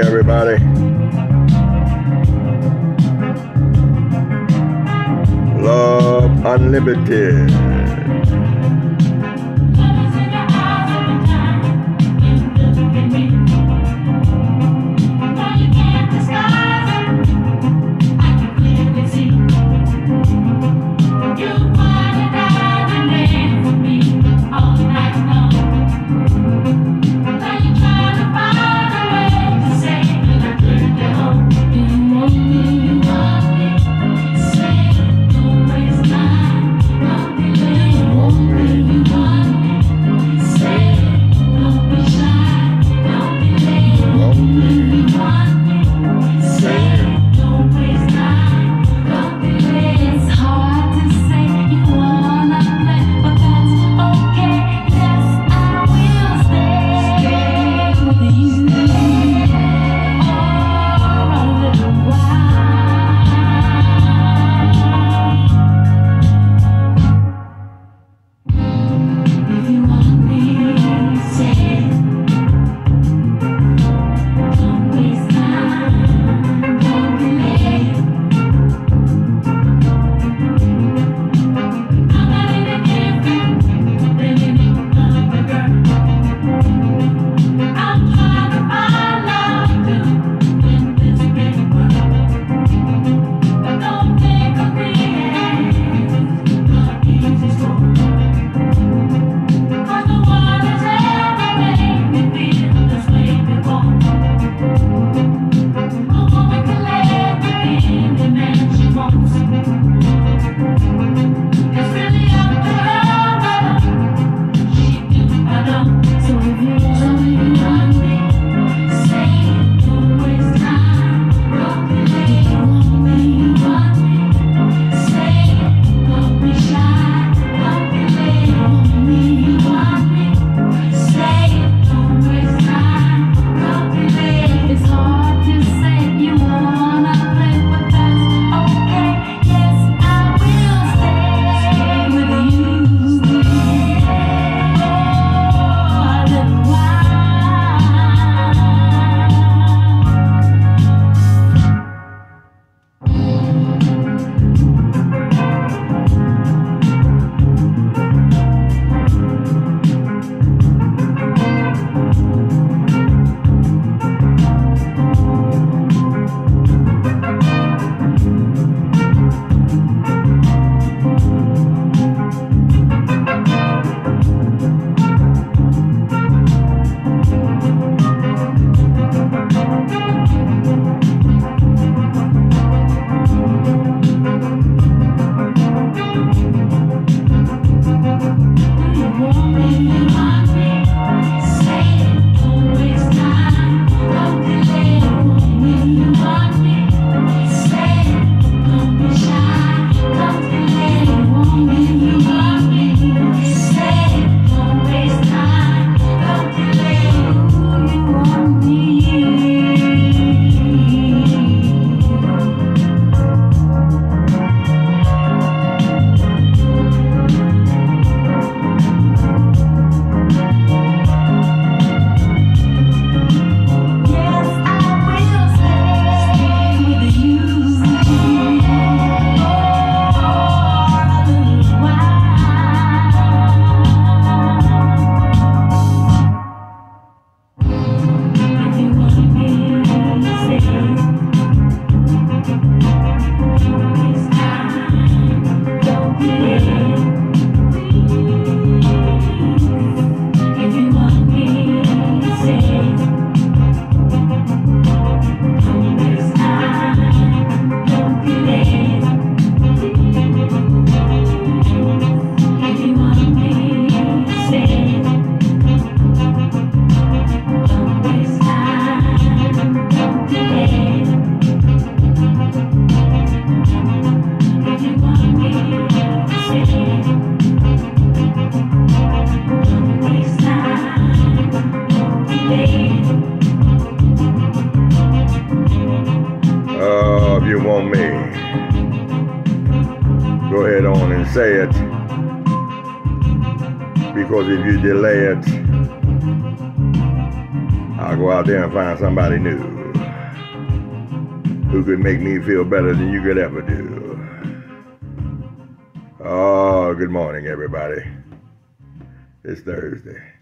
everybody. Love Unlimited. and say it because if you delay it, I'll go out there and find somebody new who could make me feel better than you could ever do. Oh, good morning, everybody. It's Thursday.